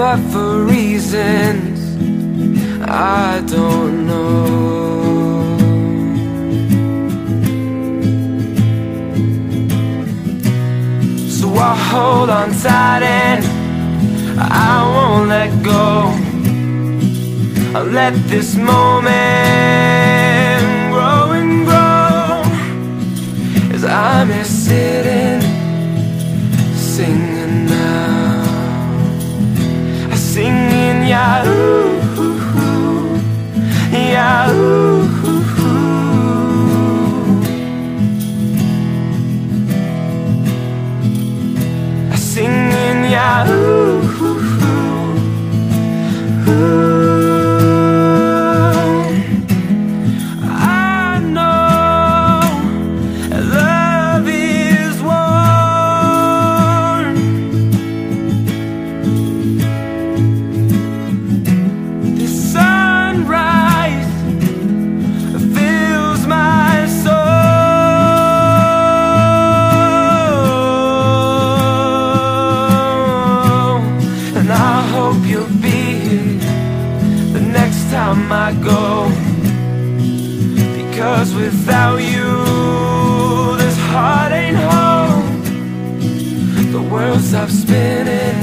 but for reasons I don't know. So I'll hold on tight and I won't let go. I'll let this moment grow and grow as I'm here sitting, singing 아! I hope you'll be here the next time I go. Because without you, this heart ain't home. The world stops spinning,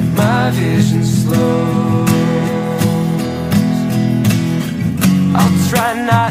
and my vision slows. I'll try not